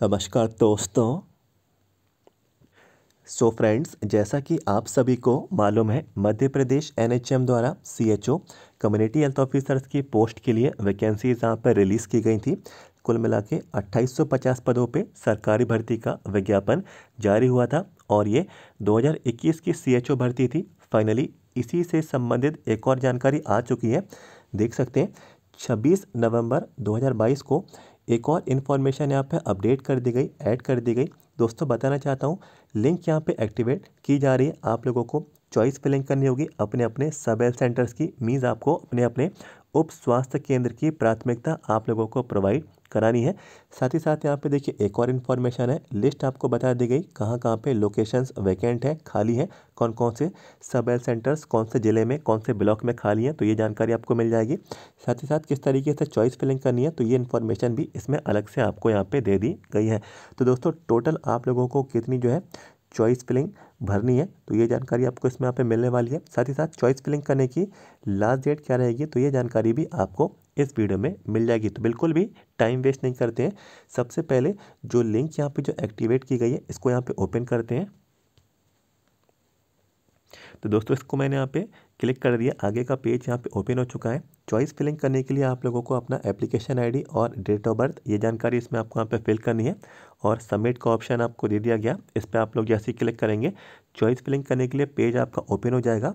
नमस्कार दोस्तों। So friends जैसा कि आप सभी को मालूम है, मध्य प्रदेश एनएचएम द्वारा सीएचओ कम्युनिटी हेल्थ ऑफिसर्स की पोस्ट के लिए वैकेंसीज यहाँ पर रिलीज़ की गई थी। कुल मिला के अट्ठाईस पदों पे सरकारी भर्ती का विज्ञापन जारी हुआ था और ये 2021 की सीएचओ भर्ती थी। फाइनली इसी से संबंधित एक और जानकारी आ चुकी है। देख सकते हैं 26 नवंबर 2022 को एक और इन्फॉर्मेशन यहाँ पे अपडेट कर दी गई ऐड कर दी गई। दोस्तों, बताना चाहता हूँ लिंक यहाँ पे एक्टिवेट की जा रही है। आप लोगों को चॉइस पे लिंक करनी होगी अपने अपने सब हेल्थ सेंटर्स की। मीन्स आपको अपने अपने उप स्वास्थ्य केंद्र की प्राथमिकता आप लोगों को प्रोवाइड करानी है। साथ ही साथ यहाँ पे देखिए, एक और इन्फॉर्मेशन है। लिस्ट आपको बता दी गई कहाँ कहाँ पे लोकेशंस वैकेंट है, खाली है कौन कौन से सब हेल्थ सेंटर्स कौन से ज़िले में, कौन से ब्लॉक में खाली हैं तो ये जानकारी आपको मिल जाएगी। साथ ही साथ किस तरीके से चॉइस फिलिंग करनी है तो ये इन्फॉर्मेशन भी इसमें अलग से आपको यहाँ पर दे दी गई है। तो दोस्तों टोटल आप लोगों को कितनी जो है चॉइस फिलिंग भरनी है तो ये जानकारी आपको इसमें यहाँ पे मिलने वाली है। साथ ही साथ चॉइस फिलिंग करने की लास्ट डेट क्या रहेगी तो ये जानकारी भी आपको इस वीडियो में मिल जाएगी। तो बिल्कुल भी टाइम वेस्ट नहीं करते हैं। सबसे पहले जो लिंक यहाँ पे जो एक्टिवेट की गई है, इसको यहाँ पे ओपन करते हैं। तो दोस्तों, इसको मैंने यहाँ पे क्लिक कर दिया। आगे का पेज यहाँ पे ओपन हो चुका है। चॉइस फिलिंग करने के लिए आप लोगों को अपना एप्लीकेशन आईडी और डेट ऑफ़ बर्थ, ये जानकारी इसमें आपको यहाँ पे फिल करनी है और सबमिट का ऑप्शन आपको दे दिया गया। इस पर आप लोग जैसे ही क्लिक करेंगे, चॉइस फिलिंग करने के लिए पेज आपका ओपन हो जाएगा।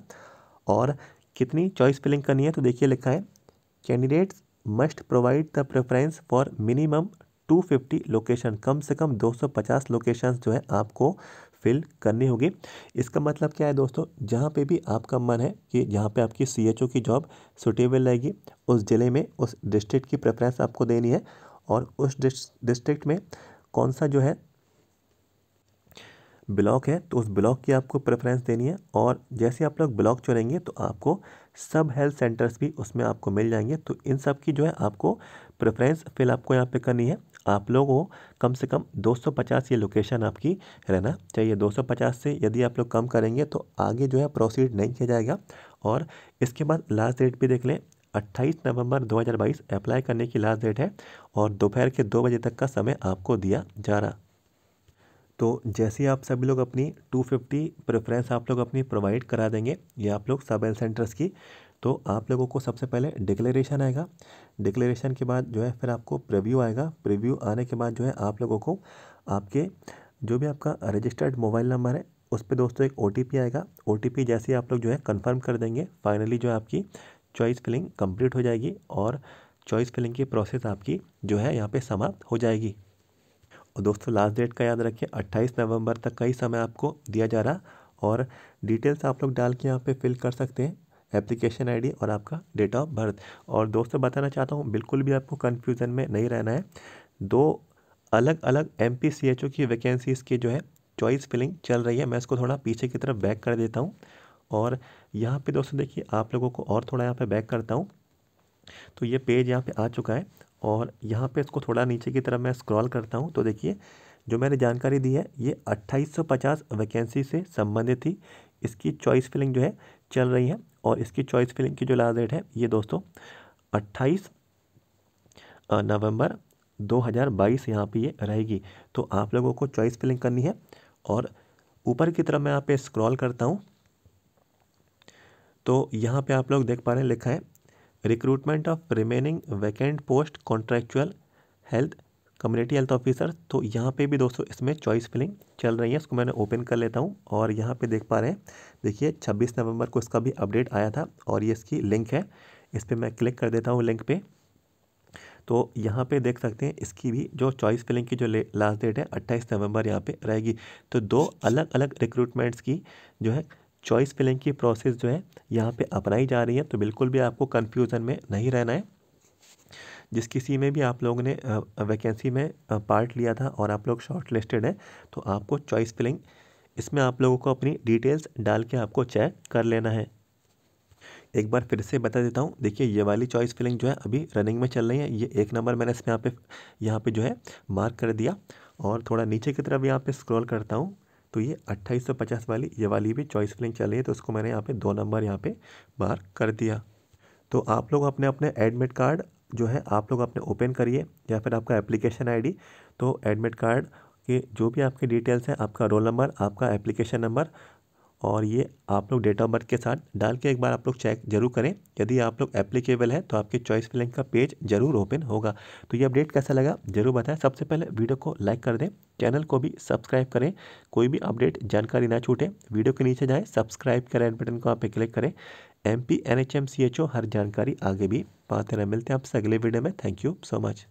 और कितनी चॉइस फिलिंग करनी है तो देखिए लिखा है candidates must provide the preference for minimum 250 location कम से कम 250 लोकेशंस जो है आपको फिल करनी होगी। इसका मतलब क्या है दोस्तों? जहाँ पे भी आपका मन है कि जहाँ पे आपकी सीएचओ की जॉब सुटेबल रहेगी, उस ज़िले में, उस डिस्ट्रिक्ट की प्रेफरेंस आपको देनी है और उस डिस्ट्रिक्ट में कौन सा जो है ब्लॉक है तो उस ब्लॉक की आपको प्रेफरेंस देनी है और जैसे आप लोग ब्लॉक चुनेंगे तो आपको सब हेल्थ सेंटर्स भी उसमें आपको मिल जाएँगे। तो इन सब की जो है आपको प्रेफरेंस फिल आपको यहाँ पे करनी है। आप लोगों कम से कम 250 ये लोकेशन आपकी रहना चाहिए। 250 से यदि आप लोग कम करेंगे तो आगे जो है प्रोसीड नहीं किया जाएगा। और इसके बाद लास्ट डेट भी देख लें। 28 नवंबर 2022 अप्लाई करने की लास्ट डेट है और दोपहर के दो बजे तक का समय आपको दिया जा रहा। तो जैसे आप सभी लोग अपनी 250 प्रेफरेंस आप लोग अपनी प्रोवाइड करा देंगे, ये आप लोग सब हेल्थ सेंटर्स की तो आप लोगों को सबसे पहले डिक्लेरेशन आएगा। डिक्लेरेशन के बाद जो है फिर आपको प्रीव्यू आएगा। प्रीव्यू आने के बाद जो है आप लोगों को आपके जो भी आपका रजिस्टर्ड मोबाइल नंबर है, उस पर दोस्तों एक ओटीपी आएगा। ओटीपी जैसे आप लोग जो है कन्फर्म कर देंगे फाइनली जो है आपकी चॉइस फिलिंग कंप्लीट हो जाएगी और चॉइस फिलिंग की प्रोसेस आपकी जो है यहाँ पे समाप्त हो जाएगी। और दोस्तों लास्ट डेट का याद रखिए 28 नवंबर तक का ही समय आपको दिया जा रहा और डिटेल्स आप लोग डाल के यहाँ पे फिल कर सकते हैं। एप्लीकेशन आईडी और आपका डेट ऑफ़ बर्थ। और दोस्तों, बताना चाहता हूँ, बिल्कुल भी आपको कन्फ्यूज़न में नहीं रहना है। दो अलग अलग M P C H O की वैकेंसीज़ की जो है चॉइस फिलिंग चल रही है। मैं इसको थोड़ा पीछे की तरफ़ बैक कर देता हूँ। और यहाँ पे दोस्तों देखिए, आप लोगों को और थोड़ा यहाँ पे बैक करता हूँ। तो ये पेज यहाँ पे आ चुका है और यहाँ पे इसको थोड़ा नीचे की तरफ़ मैं स्क्रॉल करता हूँ। तो देखिए, जो मैंने जानकारी दी है, ये 2850 वैकेंसी से संबंधित थी। इसकी चॉइस फिलिंग जो है चल रही है और इसकी चॉइस फिलिंग की जो लास्ट डेट है, ये दोस्तों 28 नवंबर 2022 यहाँ पे ये रहेगी। तो आप लोगों को चॉइस फिलिंग करनी है और ऊपर की तरफ़ मैं यहाँ पे स्क्रॉल करता हूँ। तो यहाँ पे आप लोग देख पा रहे हैं, लिखा है recruitment of remaining vacant post contractual health community health officer तो यहाँ पे भी दोस्तों इसमें चॉइस फिलिंग चल रही है इसको मैंने ओपन कर लेता हूँ और यहाँ पे देख पा रहे हैं। देखिए 26 नवंबर को इसका भी अपडेट आया था और ये इसकी लिंक है। इस पर मैं क्लिक कर देता हूँ लिंक पे। तो यहाँ पे देख सकते हैं, इसकी भी जो चॉइस फिलिंग की जो लास्ट डेट है, अट्ठाईस नवंबर यहाँ पे रहेगी। तो दो अलग अलग रिक्रूटमेंट्स की जो है चॉइस फिलिंग की प्रोसेस जो है, यहाँ पे अपनाई जा रही है। तो बिल्कुल भी आपको कन्फ्यूज़न में नहीं रहना है। जिस किसी में भी आप लोगों ने वैकेंसी में पार्ट लिया था और आप लोग शॉर्ट लिस्टेड हैं तो आपको चॉइस फिलिंग इसमें आप लोगों को अपनी डिटेल्स डाल के आपको चेक कर लेना है। एक बार फिर से बता देता हूँ, देखिए ये वाली चॉइस फिलिंग जो है अभी रनिंग में चल रही है, ये एक नंबर मैंने इसमें यहाँ पे यहाँ पे जो है मार्क कर दिया और थोड़ा नीचे की तरफ़ यहाँ पे स्क्रॉल करता हूँ तो ये अट्ठाईस सौ पचास वाली, ये वाली भी चॉइस फिलिंग चल रही है तो उसको मैंने यहाँ पे दो नंबर यहाँ पे मार्क कर दिया। तो आप लोग अपने अपने एडमिट कार्ड जो है, आप लोग अपने ओपन करिए या फिर आपका एप्लीकेशन आईडी। तो एडमिट कार्ड के जो भी आपके डिटेल्स हैं, आपका रोल नंबर, आपका एप्लीकेशन नंबर और ये आप लोग डेट ऑफ़ बर्थ के साथ डाल के एक बार आप लोग चेक ज़रूर करें। यदि आप लोग एप्लीकेबल है तो आपके चॉइस फिलिंग का पेज ज़रूर ओपन होगा। तो ये अपडेट कैसा लगा, ज़रूर बताएँ। सबसे पहले वीडियो को लाइक कर दें चैनल को भी सब्सक्राइब करें। कोई भी अपडेट जानकारी ना छूटे वीडियो के नीचे जाएँ सब्सक्राइब करें बटन को आप क्लिक करें। M P N H M C H O हर जानकारी आगे भी पाते मिलते हैं आपसे अगले वीडियो में। Thank you so much